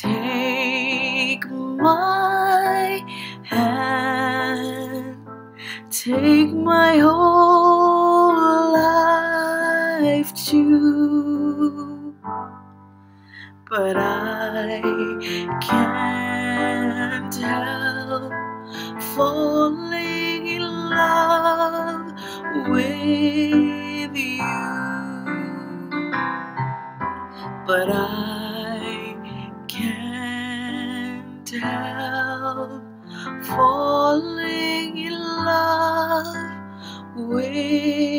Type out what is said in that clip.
Take my hand, take my whole life too. But I can't help falling in love with you. But I help falling in love with.